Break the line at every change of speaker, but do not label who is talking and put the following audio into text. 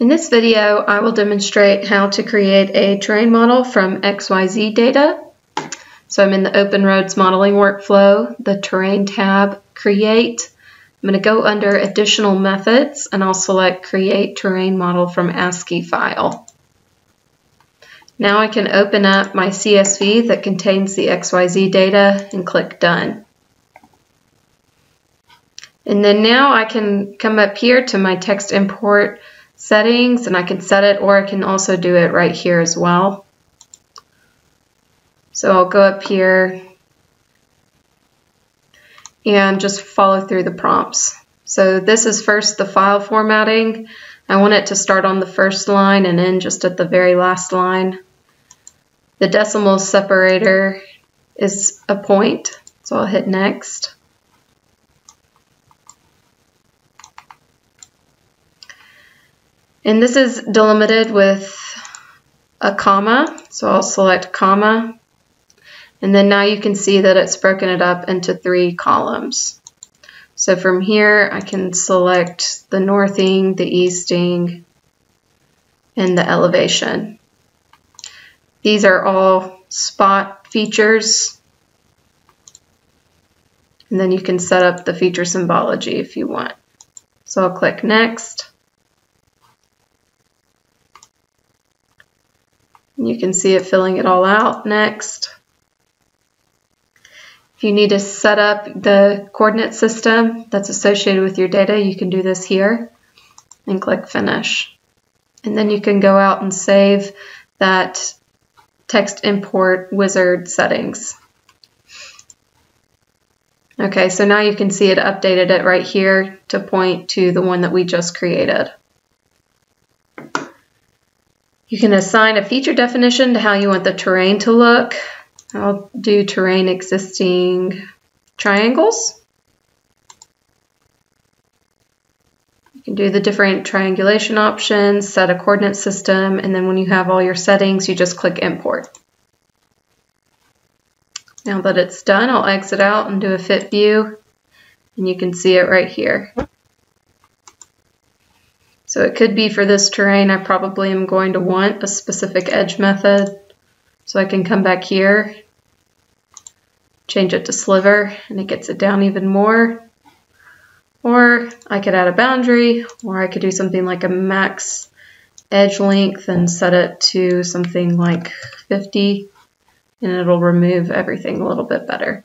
In this video, I will demonstrate how to create a terrain model from XYZ data. So I'm in the Open Roads modeling workflow, the Terrain tab, Create. I'm going to go under Additional Methods and I'll select Create Terrain Model from ASCII file. Now I can open up my CSV that contains the XYZ data and click Done. And then now I can come up here to my text import settings and I can set it or I can also do it right here as well. So I'll go up here and just follow through the prompts. So this is first the file formatting. I want it to start on the first line and end just at the very last line. The decimal separator is a point, so I'll hit next. And this is delimited with a comma, so I'll select comma. And then now you can see that it's broken it up into three columns. So from here, I can select the northing, the easting, and the elevation. These are all spot features. And then you can set up the feature symbology if you want. So I'll click next. You can see it filling it all out next. If you need to set up the coordinate system that's associated with your data, you can do this here and click Finish. And then you can go out and save that text import wizard settings. Okay, so now you can see it updated it right here to point to the one that we just created. You can assign a feature definition to how you want the terrain to look. I'll do terrain existing triangles. You can do the different triangulation options, set a coordinate system, and then when you have all your settings, you just click import. Now that it's done, I'll exit out and do a fit view, and you can see it right here. So it could be for this terrain, I probably am going to want a specific edge method. So I can come back here, change it to sliver, and it gets it down even more. Or I could add a boundary, or I could do something like a max edge length and set it to something like 50, and it'll remove everything a little bit better.